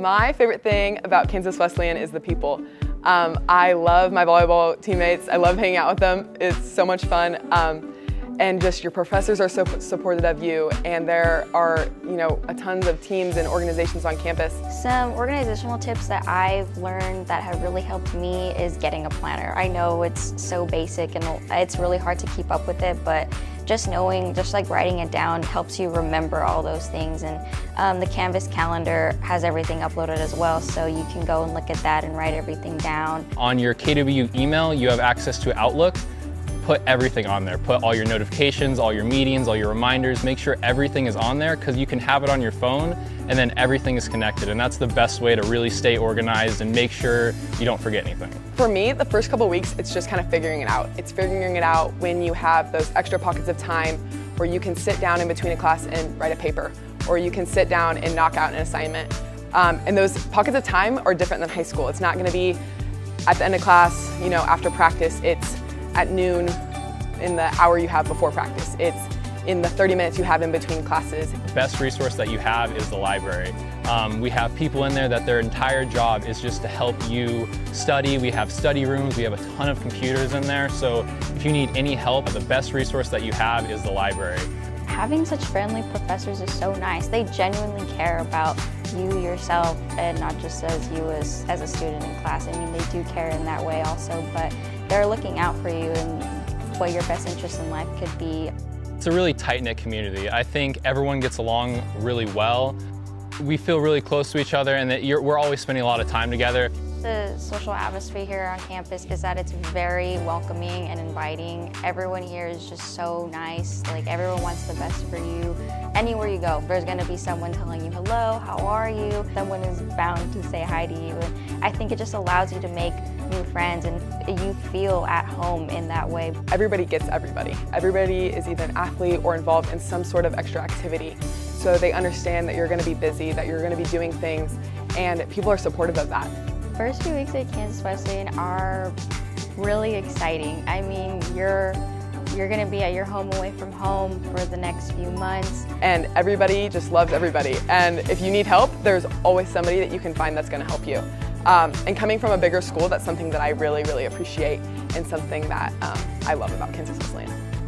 My favorite thing about Kansas Wesleyan is the people. Um, I love my volleyball teammates. I love hanging out with them. It's so much fun. Um, and just your professors are so supportive of you and there are you know a tons of teams and organizations on campus. Some organizational tips that I've learned that have really helped me is getting a planner. I know it's so basic and it's really hard to keep up with it but just knowing, just like writing it down helps you remember all those things. And um, the Canvas calendar has everything uploaded as well, so you can go and look at that and write everything down. On your KW email, you have access to Outlook. Put everything on there. Put all your notifications, all your meetings, all your reminders. Make sure everything is on there because you can have it on your phone and then everything is connected. And that's the best way to really stay organized and make sure you don't forget anything. For me, the first couple weeks, it's just kind of figuring it out. It's figuring it out when you have those extra pockets of time where you can sit down in between a class and write a paper, or you can sit down and knock out an assignment. Um, and those pockets of time are different than high school. It's not gonna be at the end of class, you know, after practice. It's at noon in the hour you have before practice. It's in the 30 minutes you have in between classes. The best resource that you have is the library. Um, we have people in there that their entire job is just to help you study. We have study rooms, we have a ton of computers in there, so if you need any help, the best resource that you have is the library. Having such friendly professors is so nice. They genuinely care about you yourself and not just as you as, as a student in class. I mean, they do care in that way also, but they're looking out for you and what your best interest in life could be. It's a really tight-knit community. I think everyone gets along really well. We feel really close to each other and that we're always spending a lot of time together. The social atmosphere here on campus is that it's very welcoming and inviting. Everyone here is just so nice. Like everyone wants the best for you. Anywhere you go, there's gonna be someone telling you hello, how are you? Someone is bound to say hi to you. And I think it just allows you to make new friends and you feel at home in that way. Everybody gets everybody. Everybody is either an athlete or involved in some sort of extra activity. So they understand that you're gonna be busy, that you're gonna be doing things, and people are supportive of that first few weeks at Kansas Wesleyan are really exciting. I mean, you're you're going to be at your home away from home for the next few months. And everybody just loves everybody. And if you need help, there's always somebody that you can find that's going to help you. Um, and coming from a bigger school, that's something that I really, really appreciate and something that um, I love about Kansas Wesleyan.